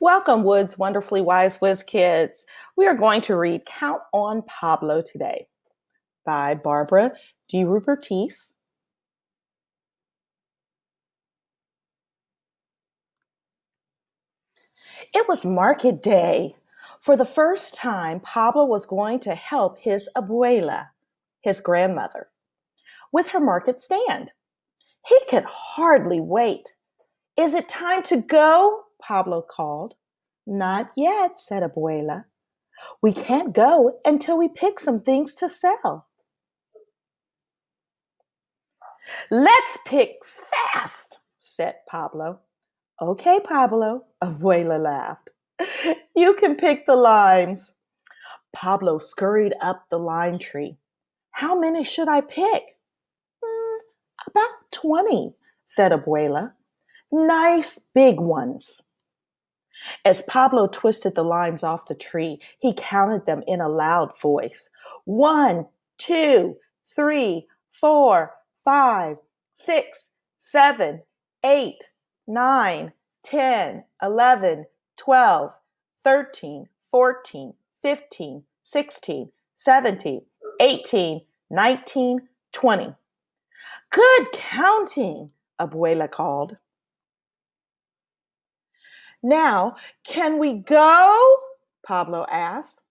Welcome, Woods Wonderfully Wise Wiz Kids. We are going to read Count on Pablo today by Barbara DeRubertis. It was market day. For the first time, Pablo was going to help his abuela, his grandmother, with her market stand. He could hardly wait. Is it time to go? Pablo called. Not yet, said Abuela. We can't go until we pick some things to sell. Let's pick fast, said Pablo. Okay, Pablo, Abuela laughed. You can pick the limes. Pablo scurried up the lime tree. How many should I pick? Mm, about 20, said Abuela. Nice big ones. As Pablo twisted the limes off the tree, he counted them in a loud voice. One, two, three, four, five, six, seven, eight, nine, ten, eleven, twelve, thirteen, fourteen, fifteen, sixteen, seventeen, eighteen, nineteen, twenty. Good counting, Abuela called. Now, can we go? Pablo asked.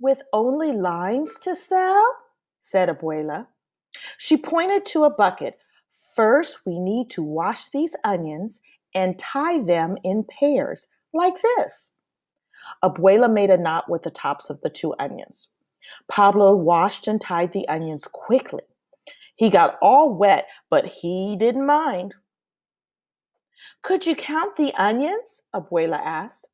With only limes to sell? said Abuela. She pointed to a bucket. First, we need to wash these onions and tie them in pairs, like this. Abuela made a knot with the tops of the two onions. Pablo washed and tied the onions quickly. He got all wet, but he didn't mind. Could you count the onions? Abuela asked.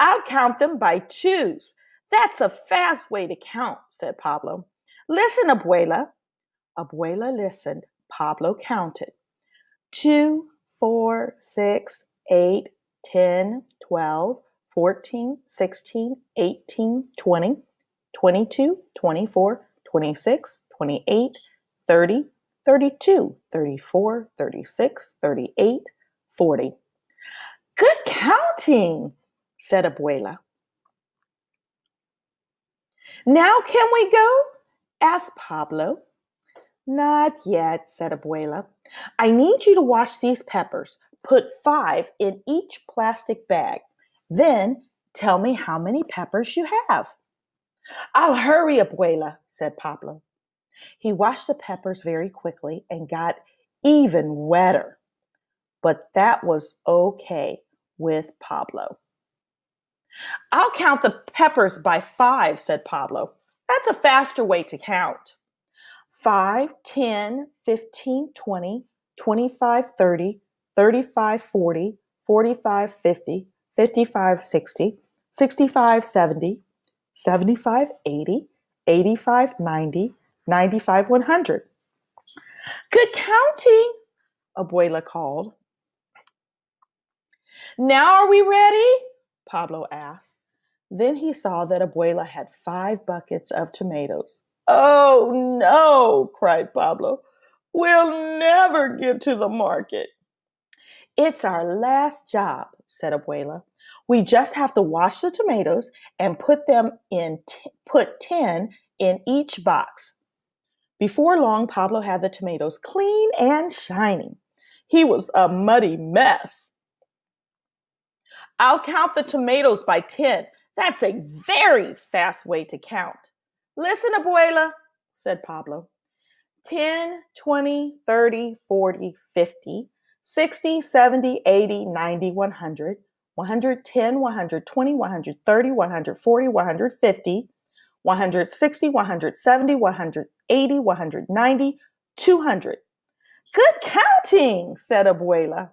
I'll count them by twos. That's a fast way to count, said Pablo. Listen, Abuela. Abuela listened. Pablo counted. Two, four, six, eight, ten, twelve, fourteen, sixteen, eighteen, twenty, twenty-two, twenty-four, twenty-six, twenty-eight, thirty, thirty-two, thirty-four, thirty-six, thirty-eight, 40. Good counting, said Abuela. Now can we go? asked Pablo. Not yet, said Abuela. I need you to wash these peppers. Put five in each plastic bag. Then tell me how many peppers you have. I'll hurry, Abuela, said Pablo. He washed the peppers very quickly and got even wetter but that was okay with Pablo. I'll count the peppers by five, said Pablo. That's a faster way to count. 5, 10, 15, 20, 25, 30, 35, 40, 45, 50, 55, 60, 65, 70, 75, 80, 85, 90, 95, 100. Good counting, Abuela called. Now are we ready? Pablo asked. Then he saw that Abuela had five buckets of tomatoes. Oh no, cried Pablo. We'll never get to the market. It's our last job, said Abuela. We just have to wash the tomatoes and put them in t- put 10 in each box. Before long, Pablo had the tomatoes clean and shining. He was a muddy mess. I'll count the tomatoes by 10. That's a very fast way to count. Listen, Abuela, said Pablo. 10, 20, 30, 40, 50, 60, 70, 80, 90, 100, 110, 120, 130, 140, 150, 160, 170, 180, 190, 200. Good counting, said Abuela.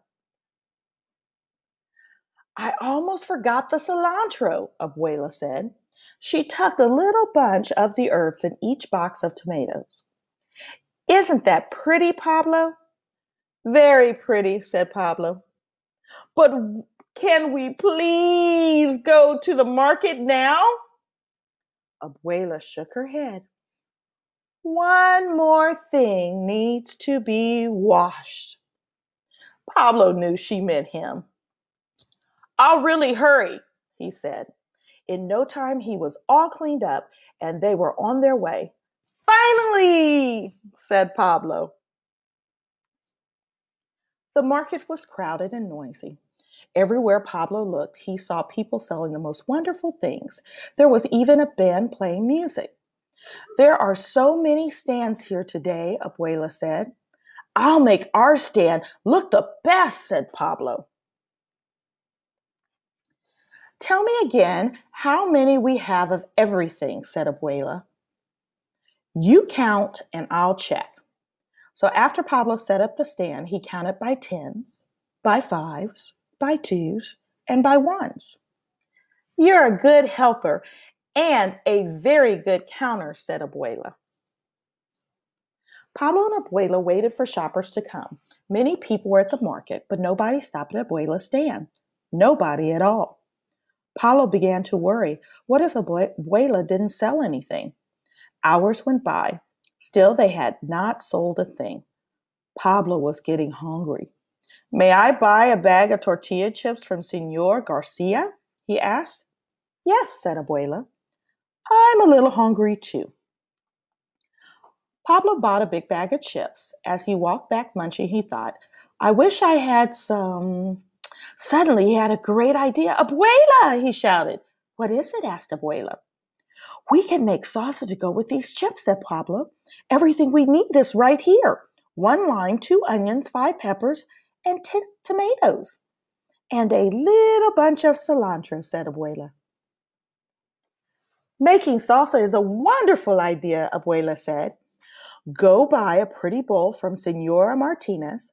I almost forgot the cilantro, Abuela said. She tucked a little bunch of the herbs in each box of tomatoes. Isn't that pretty, Pablo? Very pretty, said Pablo. But can we please go to the market now? Abuela shook her head. One more thing needs to be washed. Pablo knew she meant him. I'll really hurry, he said. In no time, he was all cleaned up and they were on their way. Finally, said Pablo. The market was crowded and noisy. Everywhere Pablo looked, he saw people selling the most wonderful things. There was even a band playing music. There are so many stands here today, Abuela said. I'll make our stand look the best, said Pablo. Tell me again how many we have of everything, said Abuela. You count and I'll check. So after Pablo set up the stand, he counted by tens, by fives, by twos, and by ones. You're a good helper and a very good counter, said Abuela. Pablo and Abuela waited for shoppers to come. Many people were at the market, but nobody stopped at Abuela's stand. Nobody at all. Pablo began to worry. What if Abuela didn't sell anything? Hours went by. Still, they had not sold a thing. Pablo was getting hungry. May I buy a bag of tortilla chips from Senor Garcia? he asked. Yes, said Abuela. I'm a little hungry too. Pablo bought a big bag of chips. As he walked back munching, he thought, I wish I had some. Suddenly, he had a great idea. Abuela, he shouted. What is it? asked Abuela. We can make salsa to go with these chips, said Pablo. Everything we need is right here one lime, two onions, five peppers, and ten tomatoes. And a little bunch of cilantro, said Abuela. Making salsa is a wonderful idea, Abuela said. Go buy a pretty bowl from Senora Martinez.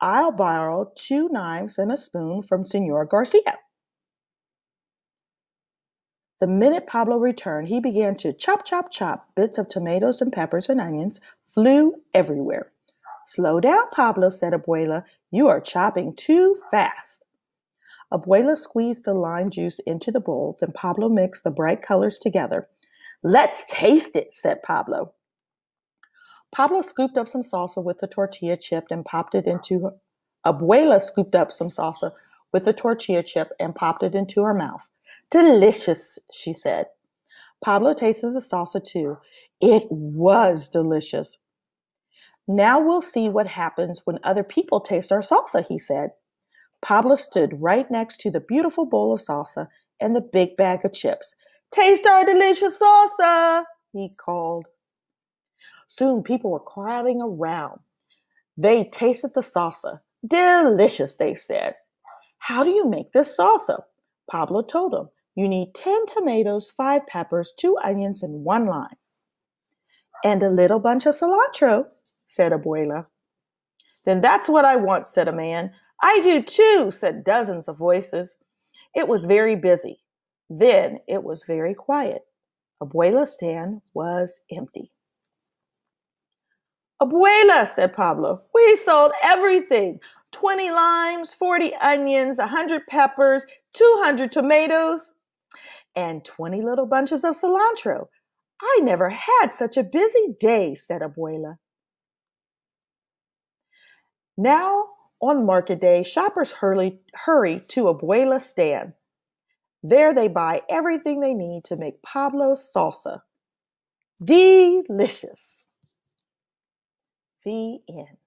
I'll borrow two knives and a spoon from Senor Garcia. The minute Pablo returned, he began to chop, chop, chop. Bits of tomatoes and peppers and onions flew everywhere. Slow down, Pablo, said Abuela. You are chopping too fast. Abuela squeezed the lime juice into the bowl, then Pablo mixed the bright colors together. Let's taste it, said Pablo. Pablo scooped up some salsa with the tortilla chip and popped it into. Abuela scooped up some salsa with the tortilla chip and popped it into her mouth. Delicious, she said. Pablo tasted the salsa too. It was delicious. Now we'll see what happens when other people taste our salsa, he said. Pablo stood right next to the beautiful bowl of salsa and the big bag of chips. Taste our delicious salsa, he called. Soon people were crowding around. They tasted the salsa. Delicious, they said. How do you make this salsa? Pablo told them. You need 10 tomatoes, 5 peppers, 2 onions, and 1 lime. And a little bunch of cilantro, said Abuela. Then that's what I want, said a man. I do too, said dozens of voices. It was very busy. Then it was very quiet. Abuela's stand was empty. Abuela, said Pablo, we sold everything 20 limes, 40 onions, 100 peppers, 200 tomatoes, and 20 little bunches of cilantro. I never had such a busy day, said Abuela. Now, on market day, shoppers hurry, hurry to Abuela's stand. There they buy everything they need to make Pablo's salsa. Delicious. The end.